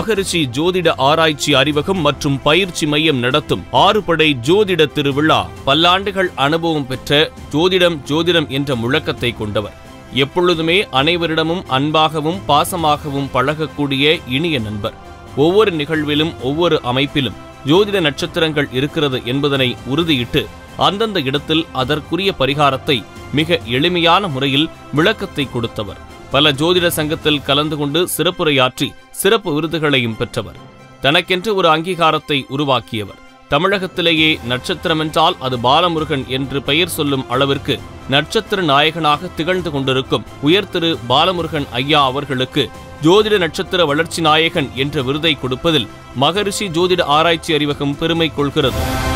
மகரிஷி ஜோதிட ஆராய்ச்சி அறிவகம் மற்றும் பயிற்சி மையம் நடத்தும் ஆறுபடை ஜோதிட திருவிழா பல்லாண்டுகள் அனுபவம் பெற்ற ஜோதிடம் ஜோதிடம் என்ற முழக்கத்தை கொண்டவர். எப்பொழுதுமே அனைவரிடமும் அன்பாகவும் பாசமாகவும் பழகக்கூடிய இனிய நண்பர். ஒவ்வொரு நிகழ்விலும் ஒவ்வொரு அமைப்பிலும் ஜோதிட நட்சத்திரங்கள் இருக்கிறது என்பதனை உறுதியிட்டு அந்தந்த இடத்தில் அதற்குரிய பரிகாரத்தை மிக எளிமையான முறையில் விளக்கத்தை கொடுத்தவர். பல ஜோதிட சங்கத்தில் கலந்து கொண்டு சிறப்புரையாற்றி சிறப்பு விருதுகளையும் பெற்றவர். தனக்கென்று ஒரு அங்கீகாரத்தை உருவாக்கியவர். தமிழகத்திலேயே நட்சத்திரம் என்றால் அது பாலமுருகன் என்று பெயர் சொல்லும் அளவிற்கு நட்சத்திர நாயகனாக திகழ்ந்து கொண்டிருக்கும் உயர் திரு பாலமுருகன் ஐயா அவர்களுக்கு ஜோதிட நட்சத்திர வளர்ச்சி நாயகன் என்ற விருதை கொடுப்பதில் மகரிஷி ஜோதிட ஆராய்ச்சி அறிவகம் பெருமை கொள்கிறது.